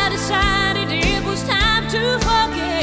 I decided it was time to forget.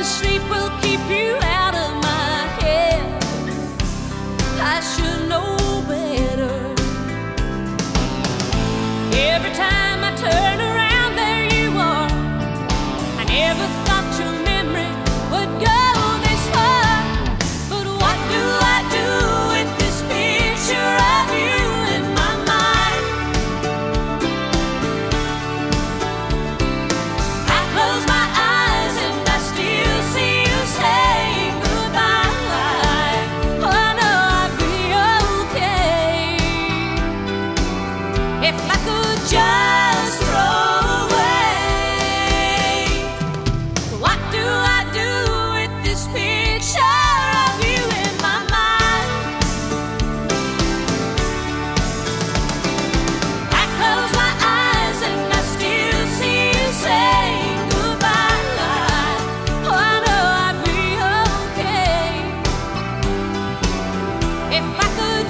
Sleep will keep you out of my head. I should know better. Every time I turn around, there you are. I never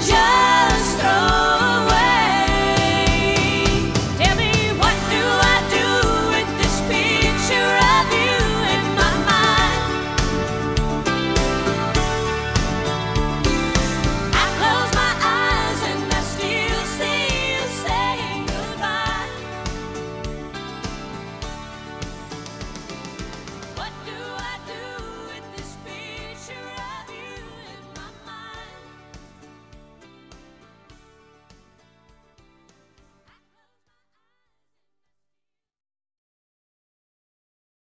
just